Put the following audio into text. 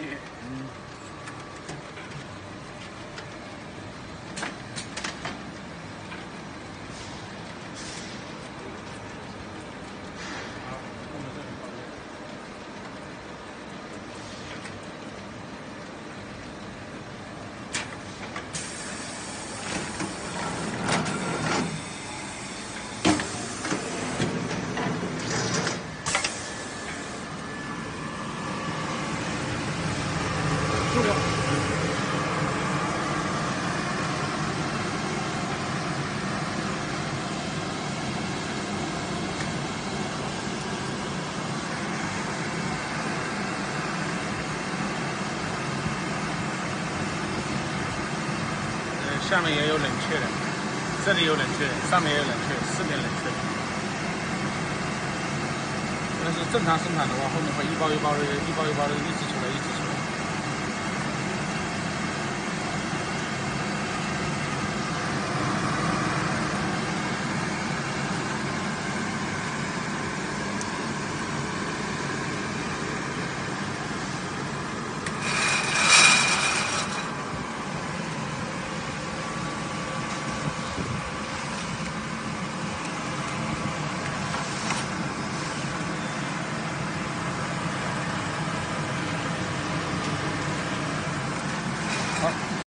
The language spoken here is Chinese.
っていう。嗯。下面也有冷却的，这里有冷却，上面也有冷却，四面冷却。但是正常生产的话，后面会一包一包的，一包一包的一直出来，一直。